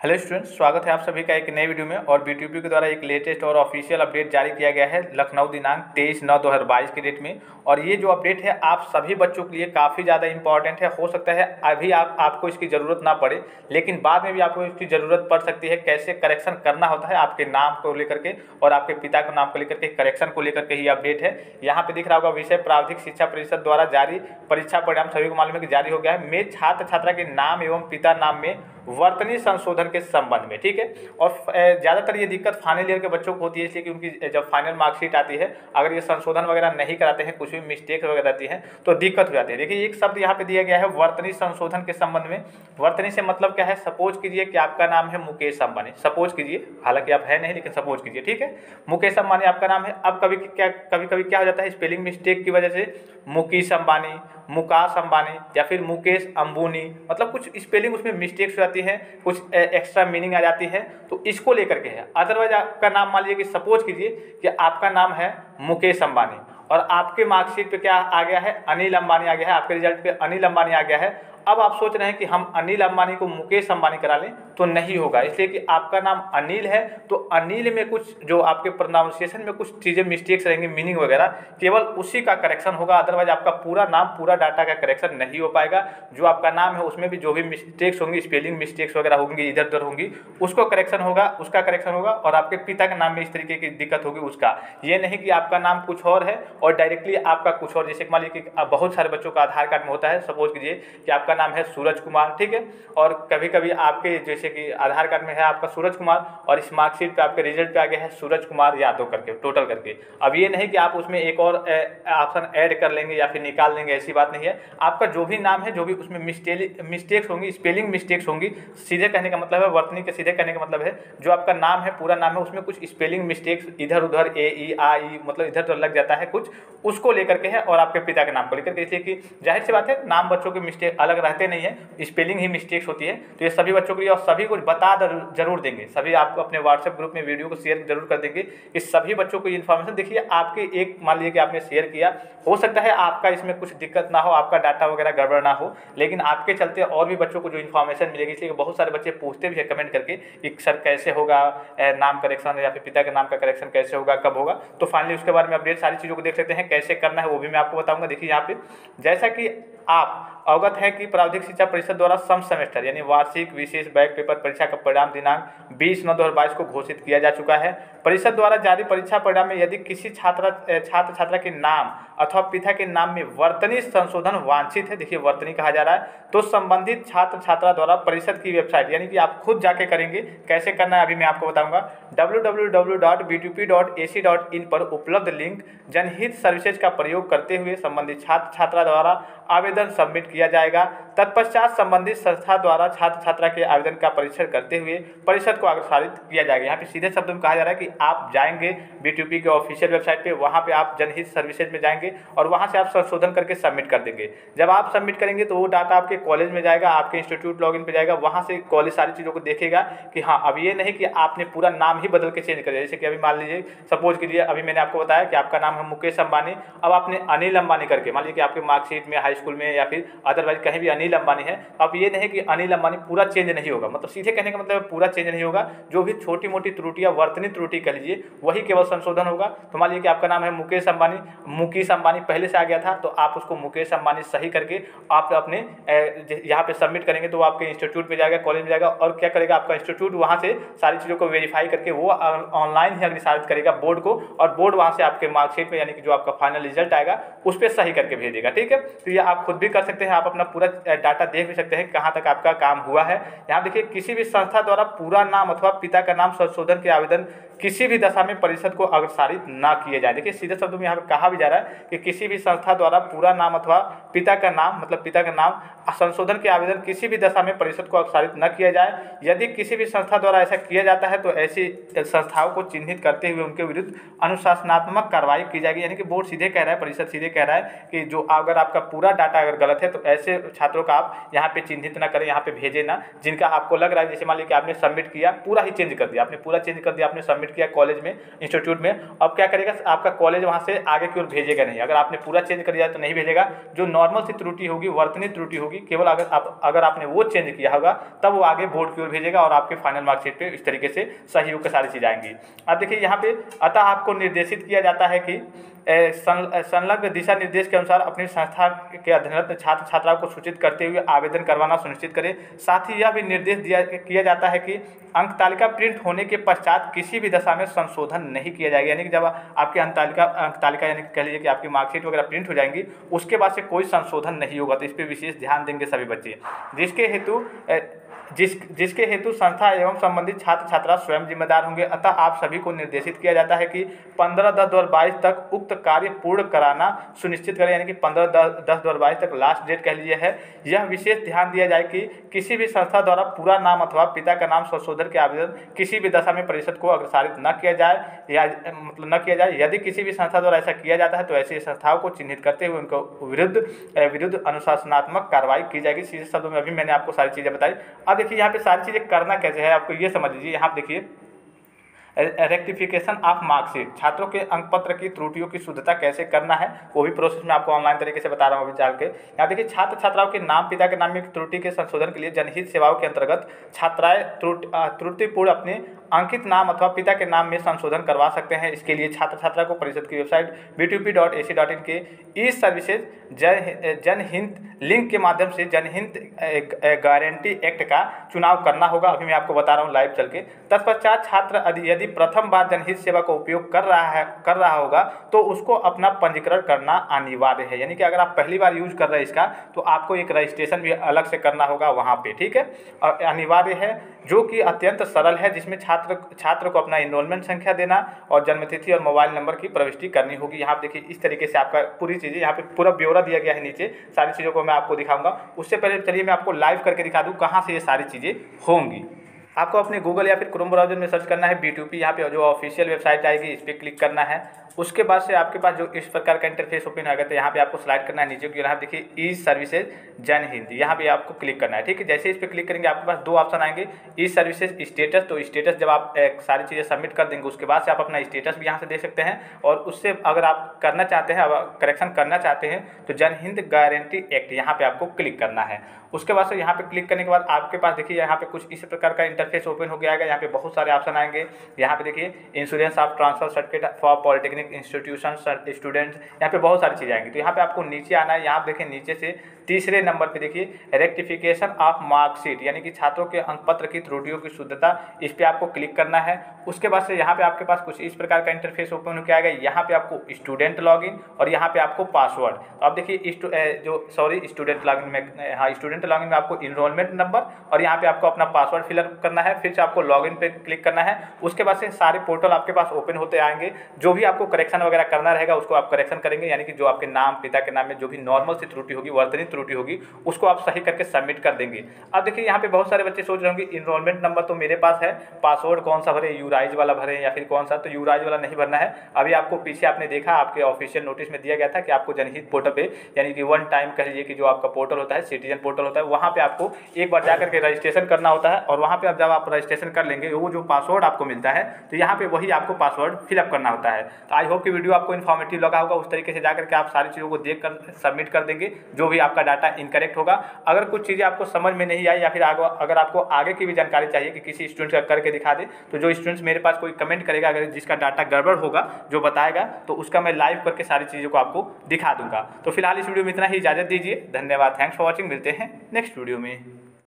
Hello students, स्वागत है आप सभी का एक नए वीडियो में और बी के द्वारा एक लेटेस्ट और ऑफिशियल अपडेट जारी किया गया है लखनऊ दिनांक तेईस नौ दो हज़ार बाईस के डेट में। और ये जो अपडेट है, आप सभी बच्चों के लिए काफ़ी ज़्यादा इंपॉर्टेंट है। हो सकता है अभी आप, आपको इसकी ज़रूरत ना पड़े, लेकिन बाद में भी आपको इसकी ज़रूरत पड़ सकती है। कैसे करेक्शन करना होता है, आपके नाम को लेकर के और आपके पिता के नाम को लेकर के करेक्शन को लेकर के ही अपडेट है। यहाँ पर दिख रहा होगा विषय प्रावधिक शिक्षा परिषद द्वारा जारी परीक्षा परिणाम सभी को मालूम है कि जारी हो गया है। में छात्र छात्रा के नाम एवं पिता नाम में वर्तनी संशोधन के संबंध में, ठीक है? और ज़्यादातर ये दिक्कत फाइनल ईयर के बच्चों को होती है, इसलिए कि उनकी जब फाइनल मार्कशीट आती है, अगर ये संशोधन वगैरह नहीं कराते हैं, कुछ भी मिस्टेक वगैरह रहती है तो दिक्कत हो जाती है। देखिए, एक शब्द यहाँ पे दिया गया है, वर्तनी संशोधन के संबंध में। वर्तनी से मतलब क्या है? सपोज़ कीजिए कि आपका नाम है मुकेश अंबानी। सपोज़ कीजिए, हालाँकि आप है नहीं, लेकिन सपोज़ कीजिए, ठीक है? मुकेश अंबानी आपका नाम है। अब कभी क्या कभी कभी क्या हो जाता है? स्पेलिंग मिस्टेक की वजह से मुकेश अंबानी मुकाश अंबानी या फिर मुकेश अंबुनी मतलब कुछ स्पेलिंग उसमें मिस्टेक्स हो जाती है, कुछ एक्स्ट्रा मीनिंग आ जाती है तो इसको लेकर के है। अदरवाइज़ आपका नाम मान लीजिए कि सपोज़ कीजिए कि आपका नाम है मुकेश अंबानी और आपके मार्कशीट पे क्या आ गया है? अनिल अंबानी आ गया है। आपके रिज़ल्ट पे अनिल अंबानी आ गया है। अब आप सोच रहे हैं कि हम अनिल अंबानी को मुकेश अंबानी करा लें तो नहीं होगा। इसलिए कि आपका नाम अनिल है तो अनिल में कुछ जो आपके प्रोनाउंसिएशन में कुछ चीज़ें मिस्टेक्स रहेंगी मीनिंग वगैरह, केवल उसी का करेक्शन होगा। अदरवाइज़ आपका पूरा नाम, पूरा डाटा का करेक्शन नहीं हो पाएगा। जो आपका नाम है, उसमें भी जो भी मिस्टेक्स होंगी स्पेलिंग मिस्टेक्स वगैरह होंगी, इधर उधर होंगी, उसको करेक्शन होगा, उसका करेक्शन होगा, और आपके पिता के नाम में इस तरीके की दिक्कत होगी उसका। ये नहीं कि आपका नाम कुछ और है, और डायरेक्टली आपका कुछ और। जैसे मान लीजिए बहुत सारे बच्चों का आधार कार्ड में होता है सपोज़ कीजिए कि आपका नाम है सूरज कुमार, ठीक है? और कभी कभी आपके जैसे कि आधार कार्ड में है आपका सूरज कुमार और इस मार्कशीट पे आपके रिज़ल्ट पे आ गया है सूरज कुमार यादव करके टोटल करके। अब ये नहीं कि आप उसमें एक और ऑप्शन ऐड कर लेंगे या फिर निकाल लेंगे, ऐसी बात नहीं है। आपका जो भी नाम है, जो भी उसमें मिस्टेक्स होंगी स्पेलिंग मिस्टेक्स होंगी, सीधे कहने का मतलब है, वर्तनी के सीधे कहने का मतलब है, जो आपका नाम है, पूरा नाम है, उसमें कुछ स्पेलिंग मिस्टेक्स इधर उधर, ए, ई आई मतलब इधर उधर लग जाता है कुछ, उसको लेकर के है और आपके पिता के नाम को लेकर के। इसलिए कि ज़ाहिर सी बात है, नाम बच्चों के मिस्टेक अलग रहते नहीं है स्पेलिंग ही मिस्टेक्स होती है तो ये सभी बच्चों के लिए और सभी कुछ बता ज़रूर देंगे। सभी आपको अपने व्हाट्सएप ग्रुप में वीडियो को शेयर ज़रूर कर देंगे। कि सभी बच्चों को इन्फॉर्मेशन देखिए, आपके एक, मान लीजिए कि आपने शेयर किया, हो सकता है आपका इसमें कुछ दिक्कत ना हो, आपका डाटा वगैरह गड़बड़ ना हो, लेकिन आपके चलते और भी बच्चों को जो इन्फॉर्मेशन मिलेगी, इसलिए बहुत सारे बच्चे पूछते भी है कमेंट करके कि सर कैसे होगा नाम करेक्शन या फिर पिता के नाम का करेक्शन कैसे होगा, कब होगा? तो फाइनली उसके बारे में अपडेट सारी चीज़ों को देख सकते हैं, कैसे करना है वो भी मैं आपको बताऊँगा। देखिए यहाँ पे, जैसा कि आप अवगत है कि प्रावधिक शिक्षा परिषद द्वारा सम सेमेस्टर, यानी वार्षिक विशेष बैक पेपर परीक्षा का परिणाम दिनांक बीस नौ दो को घोषित किया जा चुका है। परिषद द्वारा जारी परीक्षा परिणाम में यदि किसी छात्र छात्र छात्रा के नाम अथवा पिता के नाम में वर्तनी संशोधन वांछित है, देखिए वर्तनी कहा जा रहा है तो संबंधित छात्र छात्रा द्वारा परिषद की वेबसाइट, यानी कि आप खुद जाके करेंगे, कैसे करना है अभी मैं आपको बताऊँगा। www.btp.ac.in पर उपलब्ध लिंक जनहित सर्विसेज़ का प्रयोग करते हुए संबंधित छात्र छात्रा द्वारा आवेदन सबमिट किया जाएगा। तत्पश्चात संबंधित संस्था द्वारा छात्र छात्रा के आवेदन का परीक्षण करते हुए परिषद को अग्रसारित किया जाएगा। यहाँ पे सीधे शब्द में कहा जा रहा है कि आप जाएँगे बीटीपी के ऑफिशियल वेबसाइट पे, वहाँ पे आप जनहित सर्विसेज़ में जाएँगे और वहाँ से आप संशोधन करके सबमिट कर देंगे। जब आप सबमिट करेंगे तो वो डाटा आपके कॉलेज में जाएगा, आपके इंस्टीट्यूट लॉगिन पे जाएगा, वहाँ से कॉलेज सारी चीज़ों को देखेगा कि हाँ अब ये नहीं कि आपने पूरा नाम ही बदल के चेंज कर दिया। जैसे कि अभी मान लीजिए सपोज़ कीजिए, अभी मैंने आपको बताया कि आपका नाम है मुकेश अंबानी, अब आपने अनिल अंबानी करके, मान लीजिए कि आपके मार्कशीट में हाई स्कूल में या फिर अदरवाइज़ कहीं भी अनिल अंबानी है। अब ये नहीं कि अनिल अंबानी पूरा चेंज नहीं होगा। मतलब सीधे कहने का मतलब पूरा चेंज नहीं होगा। जो भी छोटी मोटी त्रुटियाँ, वर्तनी त्रुटि कह लीजिए, वही केवल संशोधन होगा। तो मान लीजिए कि आपका नाम है मुकेश अंबानी मुकेश अंबानी पहले से आ गया था तो आप उसको मुकेश अंबानी सही करके आप अपने यहाँ पे सबमिट करेंगे तो आपके इंस्टीट्यूट में जाएगा कॉलेज में जाएगा, और क्या करेगा, आपका इंस्टीट्यूट वहाँ से सारी चीज़ों को वेरीफाई करके वो ऑनलाइन ही अग्रसारित करेगा बोर्ड को, और बोर्ड वहाँ से आपके मार्कशीट में यानी कि जो आपका फाइनल रिज़ल्ट आएगा, उस पर सही करके भेजेगा। ठीक है? तो ये आप खुद भी कर सकते हैं, आप अपना पूरा डाटा देख भी सकते हैं कहाँ तक आपका काम हुआ है। यहाँ देखिए, किसी भी संस्था द्वारा पूरा नाम अथवा पिता का नाम संशोधन के आवेदन किसी भी दशा में परिषद को अग्रसारित ना किए जाए। देखिए, सीधे शब्दों में यहाँ पर कहा भी जा रहा है कि किसी भी संस्था द्वारा पूरा नाम अथवा पिता का नाम मतलब पिता का नाम, संशोधन के आवेदन किसी भी दशा में परिषद को अग्रसारित न किया जाए। यदि किसी भी संस्था द्वारा ऐसा किया जाता है तो ऐसी संस्थाओं को चिन्हित करते हुए उनके विरुद्ध अनुशासनात्मक कार्रवाई की जाएगी। यानी कि बोर्ड सीधे कह रहा है, परिषद सीधे कह रहा है कि जो अगर आपका पूरा डाटा अगर गलत है तो ऐसे छात्रों का आप यहाँ पे चिन्हित ना करें, यहाँ पे भेजें ना, जिनका आपको लग रहा है, जैसे मान लीजिए आपने सबमिट किया, पूरा ही चेंज कर दिया, आपने पूरा चेंज कर दिया, आपने सबमिट सबमिट किया कॉलेज में इंस्टीट्यूट में, अब क्या करेगा, आपका कॉलेज वहाँ से आगे की ओर भेजेगा नहीं। अगर आपने पूरा चेंज कर दिया तो नहीं भेजेगा। जो नॉर्मल सी त्रुटि होगी वर्तनी त्रुटि होगी, केवल अगर आप, अगर आपने वो चेंज किया होगा, तब वो आगे बोर्ड की ओर भेजेगा और आपके फाइनल मार्कशीट पर इस तरीके से सहयोग होकर सारी चीज़ आएँगी। अब देखिए, यहाँ पर अतः आपको निर्देशित किया जाता है कि संलग्न दिशा निर्देश के अनुसार अपनी संस्था के अध्ययनरत छात्र, छात्राओं को सूचित करते हुए आवेदन करवाना सुनिश्चित करें। साथ ही यह भी निर्देश दिया, किया जाता है कि अंक तालिका प्रिंट होने के पश्चात किसी भी दशा में संशोधन नहीं किया जाएगा। यानी कि जब आपकी अंक तालिका अंक तालिका यानी कह लीजिए कि आपकी मार्कशीट वगैरह प्रिंट हो जाएँगी, उसके बाद से कोई संशोधन नहीं होगा। तो इस पर विशेष ध्यान देंगे सभी बच्चे। जिसके हेतु जिस, जिसके हेतु संस्था एवं संबंधित छात्र छात्रा स्वयं जिम्मेदार होंगे। अतः आप सभी को निर्देशित किया जाता है कि पंद्रह, दस, दो बाईस तक उक्त कार्य पूर्ण कराना सुनिश्चित करें। यानी कि पंद्रह, दस दस, दो बाईस तक लास्ट डेट कह लीजिए है। यह विशेष ध्यान दिया जाए कि किसी भी संस्था द्वारा पूरा नाम अथवा पिता का नाम संशोधन के आवेदन किसी भी दशा में परिषद को अग्रसारित न किया जाए। या मतलब न किया जाए। यदि किसी भी संस्था द्वारा ऐसा किया जाता है तो ऐसी संस्थाओं को चिन्हित करते हुए उनको विरुद्ध विरुद्ध अनुशासनात्मक कार्रवाई की जाएगी। शब्दों में अभी मैंने आपको सारी चीज़ें बताई। अब देखिए यहाँ पे सारी चीज़ें करना कैसे है आपको ये समझ लीजिए। यहाँ देखिए रेक्टिफिकेशन ऑफ़ मार्कशीट छात्रों के अंक पत्र की त्रुटियों की शुद्धता कैसे करना है, वो भी प्रोसेस में आपको ऑनलाइन तरीके से बता रहा हूँ अभी चाल के। यहाँ देखिए छात्र छात्राओं के नाम, पिता के नाम में त्रुटि के संशोधन के लिए जनहित सेवाओं के अंतर्गत छात्राएँ त्रुटिपूर्ण अपने अंकित नाम अथवा पिता के नाम में संशोधन करवा सकते हैं। इसके लिए छात्र छात्रा को परिषद की वेबसाइट बी के ई सर्विसेज़ जन जनहित लिंक के माध्यम से जनहित गारंटी एक्ट का चुनाव करना होगा। अभी मैं आपको बता रहा हूँ लाइव चल के। तत्पश्चात छात्र यदि प्रथम बार जनहित सेवा का उपयोग कर रहा है, कर रहा होगा तो उसको अपना पंजीकरण करना अनिवार्य है। यानी कि अगर आप पहली बार यूज़ कर रहे हैं इसका तो आपको एक रजिस्ट्रेशन भी अलग से करना होगा वहाँ पे, ठीक है? और अनिवार्य है, जो कि अत्यंत सरल है, जिसमें छात्र छात्र को अपना इनरोलमेंट संख्या देना और जन्मतिथि और मोबाइल नंबर की प्रविष्टि करनी होगी। यहाँ पर देखिए, इस तरीके से आपका पूरी चीज़ें, यहाँ पे पूरा ब्यौरा दिया गया है नीचे, सारी चीज़ों को मैं आपको दिखाऊँगा। उससे पहले चलिए मैं आपको लाइव करके दिखा दूँ कहाँ से ये सारी चीज़ें होंगी। आपको अपने गूगल या फिर क्रोम ब्राउज़र में सर्च करना है बी टू पी यहाँ पर जो ऑफिशियल वेबसाइट आएगी, इस पर क्लिक करना है। उसके बाद से आपके पास जो इस प्रकार का इंटरफेस ओपन होगा तो यहाँ पे आपको स्लाइड करना है, नीचे की यहाँ देखिए ई सर्विसेज़ जन हिंदी यहाँ पे आपको क्लिक करना है, ठीक है? जैसे इस पर क्लिक करेंगे, आपके पास दो ऑप्शन आएँगे ई सर्विसेज़ स्टेटस तो स्टेटस जब आप एक सारी चीज़ें सबमिट कर देंगे, उसके बाद से आप अपना स्टेटस भी यहाँ से देख सकते हैं, और उससे अगर आप करना चाहते हैं करेक्शन करना चाहते हैं तो जन हिंद गारंटी एक्ट यहाँ पर आपको क्लिक करना है। उसके बाद से यहाँ पे क्लिक करने के बाद आपके पास देखिए, यहाँ पे कुछ इस प्रकार का इंटरफेस ओपन हो गया है, यहाँ पे बहुत सारे ऑप्शन आएँगे। यहाँ पे देखिए insurance of transfer certificate for polytechnic institution students यहाँ पे बहुत सारी चीज़ें आएँगी। तो यहाँ पे आपको नीचे आना है, यहाँ देखें नीचे से तीसरे नंबर पे देखिए रेक्टिफिकेशन ऑफ़ मार्कशीट यानी कि छात्रों के अंक पत्र की त्रुटियों की शुद्धता, इस पर आपको क्लिक करना है। उसके बाद से यहाँ पे आपके पास कुछ इस प्रकार का इंटरफेस ओपन हो आएगा यहाँ पे आपको स्टूडेंट लॉगिन और यहाँ पे आपको पासवर्ड तो आप देखिए जो सॉरी स्टूडेंट लॉगिन में हाँ स्टूडेंट लॉगिन में आपको इनरोलमेंट नंबर और यहाँ पे आपको अपना पासवर्ड फिलअप करना है। फिर से आपको लॉगिन पे क्लिक करना है। उसके बाद से सारे पोर्टल आपके पास ओपन होते आएँगे। जो भी आपको करेक्शन वगैरह करना रहेगा, उसको आप करेक्शन करेंगे। यानी कि जो आपके नाम, पिता के नाम में जो भी नॉर्मल सी त्रुटि होगी, वर्तनी त्रुटि होगी, उसको आप सही करके सबमिट कर देंगे। अब देखिए, यहाँ पे बहुत सारे बच्चे सोच रहे होंगे इनरोलमेंट नंबर तो मेरे पास है पासवर्ड कौन सा भरे यूराइज वाला भरे, या फिर कौन सा? तो यूराइज वाला नहीं भरना है। अभी आपको पीछे आपने देखा, आपके ऑफिशियल नोटिस में दिया गया था कि आपको जनहित पोर्टल पे, यानी कि वन टाइम कह लीजिए कि जो आपका पोर्टल होता है सिटीजन पोर्टल होता है, वहाँ पे आपको एक बार जाकर के रजिस्ट्रेशन करना होता है, और वहाँ पर जब आप रजिस्ट्रेशन कर लेंगे, वो जो पासवर्ड आपको मिलता है तो यहाँ पे वही आपको पासवर्ड फिलअप करना होता है। तो आई होप की वीडियो आपको इन्फॉर्मेटिव लगा होगा, उस तरीके से जाकर के आप सारी चीज़ों को देख कर सबमिट कर देंगे, जो भी आपका डाटा इनकरेक्ट होगा। अगर कुछ चीज़ें आपको समझ में नहीं आई या फिर आगे अगर आपको आगे की भी जानकारी चाहिए कि किसी स्टूडेंट का करके दिखा दे तो जो स्टूडेंट्स मेरे पास कोई कमेंट करेगा, अगर जिसका डाटा गड़बड़ होगा, जो बताएगा तो उसका मैं लाइव करके सारी चीज़ों को आपको दिखा दूँगा। तो फ़िलहाल इस वीडियो में इतना ही। इजाज़त दीजिए। धन्यवाद। थैंक्स फॉर वॉचिंग मिलते हैं नेक्स्ट वीडियो में।